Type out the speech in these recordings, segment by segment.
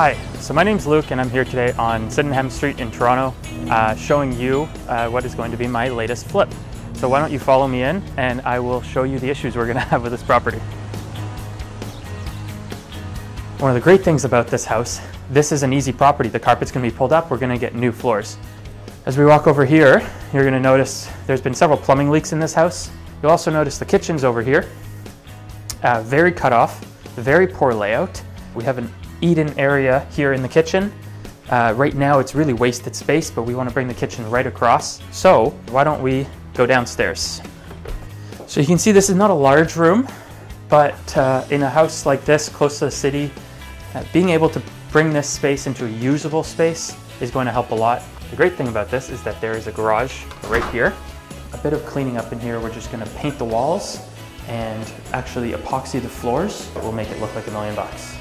Hi, so my name's Luke and I'm here today on Sydenham Street in Toronto uh, showing you uh, what is going to be my latest flip. So why don't you follow me in and I will show you the issues we're going to have with this property. One of the great things about this house, this is an easy property. The carpet's going to be pulled up, we're going to get new floors. As we walk over here, you're going to notice there's been several plumbing leaks in this house. You'll also notice the kitchen's over here. Uh, very cut off, very poor layout. We have an eat-in area here in the kitchen. Uh, right now it's really wasted space, but we want to bring the kitchen right across. So why don't we go downstairs? So you can see this is not a large room, but uh, in a house like this, close to the city, uh, being able to bring this space into a usable space is going to help a lot. The great thing about this is that there is a garage right here. A bit of cleaning up in here, we're just gonna paint the walls and actually epoxy the floors. We'll make it look like a million bucks.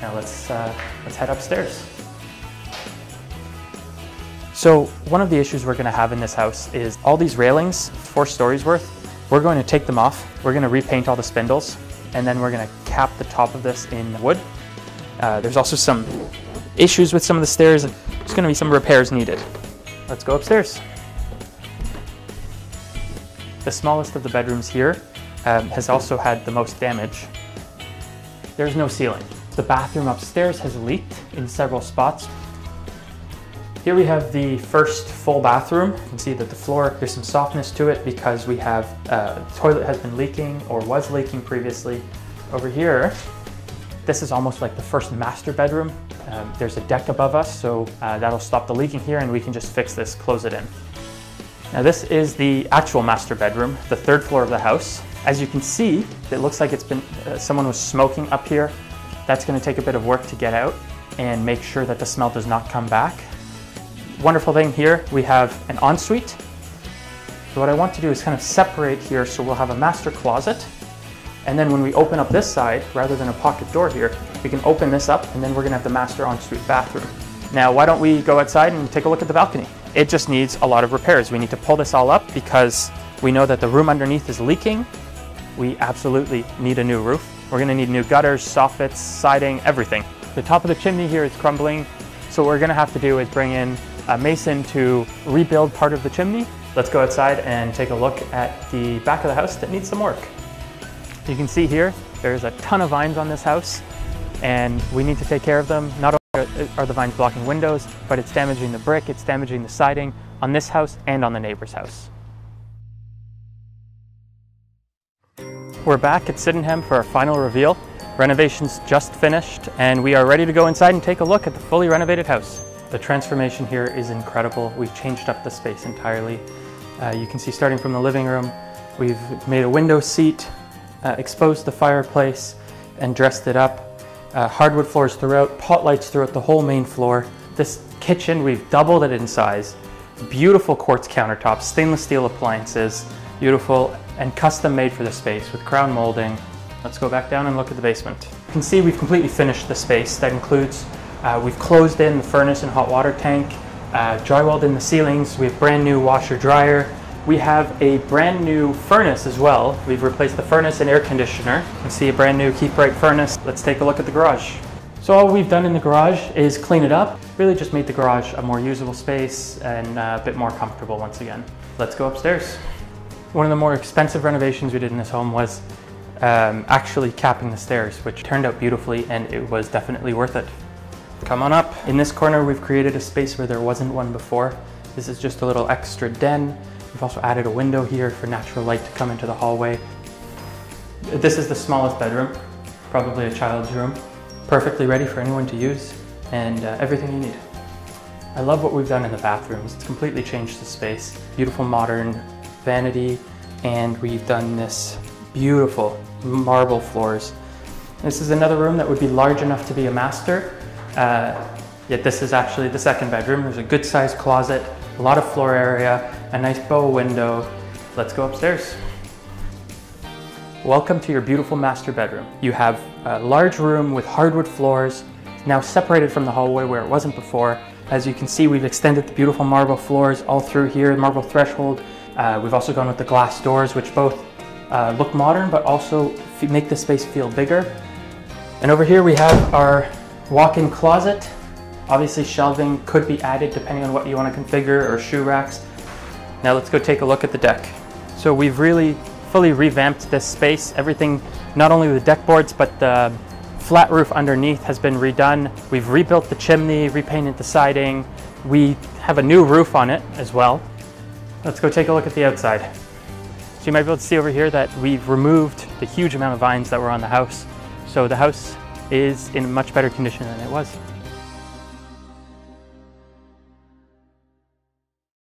Now let's, uh, let's head upstairs. So one of the issues we're gonna have in this house is all these railings, four stories worth, we're going to take them off. We're gonna repaint all the spindles and then we're gonna cap the top of this in wood. Uh, there's also some issues with some of the stairs and there's gonna be some repairs needed. Let's go upstairs. The smallest of the bedrooms here um, has also had the most damage. There's no ceiling. The bathroom upstairs has leaked in several spots. Here we have the first full bathroom. You can see that the floor, there's some softness to it because we have, uh, the toilet has been leaking or was leaking previously. Over here, this is almost like the first master bedroom. Um, there's a deck above us, so uh, that'll stop the leaking here and we can just fix this, close it in. Now this is the actual master bedroom, the third floor of the house. As you can see, it looks like it's been, uh, someone was smoking up here that's gonna take a bit of work to get out and make sure that the smell does not come back. Wonderful thing here, we have an ensuite. So what I want to do is kind of separate here so we'll have a master closet. And then when we open up this side, rather than a pocket door here, we can open this up and then we're gonna have the master ensuite bathroom. Now, why don't we go outside and take a look at the balcony? It just needs a lot of repairs. We need to pull this all up because we know that the room underneath is leaking. We absolutely need a new roof. We're gonna need new gutters, soffits, siding, everything. The top of the chimney here is crumbling, so what we're gonna have to do is bring in a mason to rebuild part of the chimney. Let's go outside and take a look at the back of the house that needs some work. You can see here, there's a ton of vines on this house, and we need to take care of them. Not only are the vines blocking windows, but it's damaging the brick, it's damaging the siding on this house and on the neighbor's house. We're back at Sydenham for our final reveal. Renovation's just finished and we are ready to go inside and take a look at the fully renovated house. The transformation here is incredible. We've changed up the space entirely. Uh, you can see starting from the living room, we've made a window seat, uh, exposed the fireplace and dressed it up. Uh, hardwood floors throughout, pot lights throughout the whole main floor. This kitchen, we've doubled it in size. Beautiful quartz countertops, stainless steel appliances, beautiful and custom made for the space with crown molding. Let's go back down and look at the basement. You can see we've completely finished the space. That includes, uh, we've closed in the furnace and hot water tank, uh, drywalled in the ceilings, we have brand new washer dryer. We have a brand new furnace as well. We've replaced the furnace and air conditioner. You can see a brand new KeepRite furnace. Let's take a look at the garage. So all we've done in the garage is clean it up, really just made the garage a more usable space and uh, a bit more comfortable once again. Let's go upstairs. One of the more expensive renovations we did in this home was um, actually capping the stairs, which turned out beautifully and it was definitely worth it. Come on up. In this corner, we've created a space where there wasn't one before. This is just a little extra den. We've also added a window here for natural light to come into the hallway. This is the smallest bedroom, probably a child's room. Perfectly ready for anyone to use and uh, everything you need. I love what we've done in the bathrooms. It's completely changed the space. Beautiful modern vanity and we've done this beautiful marble floors. This is another room that would be large enough to be a master, uh, yet this is actually the second bedroom. There's a good sized closet, a lot of floor area, a nice bow window. Let's go upstairs. Welcome to your beautiful master bedroom. You have a large room with hardwood floors, now separated from the hallway where it wasn't before. As you can see, we've extended the beautiful marble floors all through here, marble threshold, uh, we've also gone with the glass doors, which both uh, look modern, but also make the space feel bigger. And over here we have our Walk-in closet. Obviously shelving could be added depending on what you want to configure or shoe racks. Now let's go take a look at the deck. So we've really fully revamped this space. Everything, not only the deck boards, but the flat roof underneath has been redone. We've rebuilt the chimney, repainted the siding. We have a new roof on it as well. Let's go take a look at the outside. So you might be able to see over here that we've removed the huge amount of vines that were on the house. So the house is in much better condition than it was.